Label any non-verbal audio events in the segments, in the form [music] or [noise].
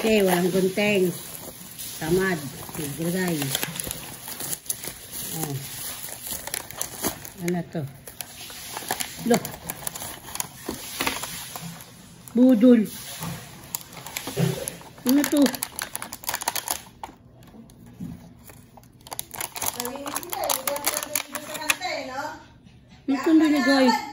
Okay, walang gunting. Tamad. Ilagay. Oh. Ano to? Lo. Budol. Ano to? Ano to nilagay?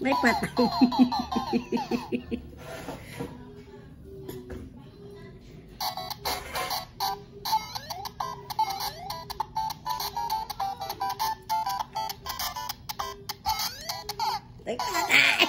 Lipat. Lipat. [laughs]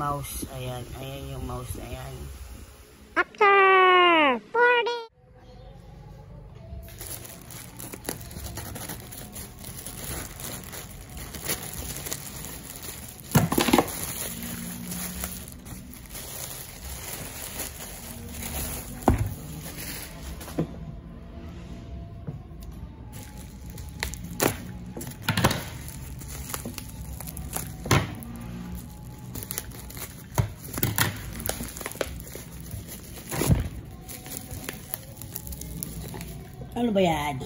mouse. Ayan. Ayan yung mouse. Ayan. After Ano ba yan?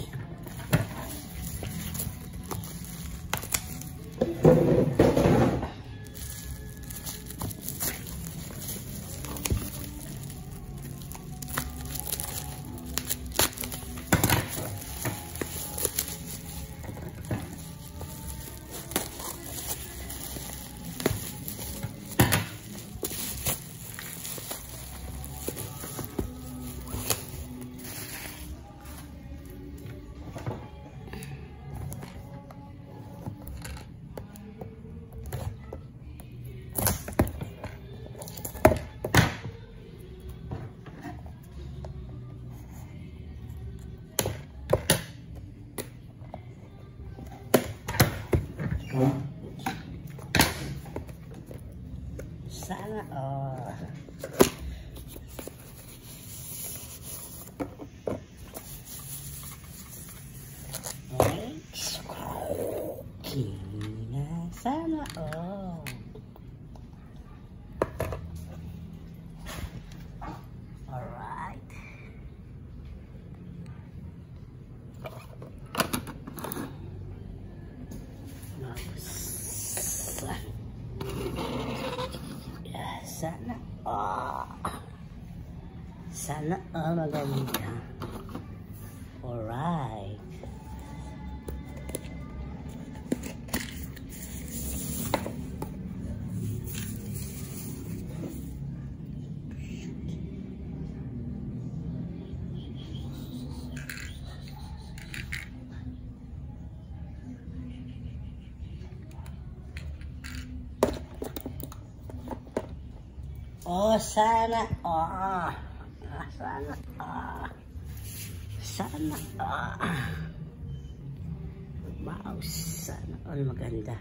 Sana all. Next. Kina. Sana all. Sana all. Sana all maganda. Alright. Oh, sana. Oh. Sana. Ah. Sana. Ah. Wow, sana. All maganda.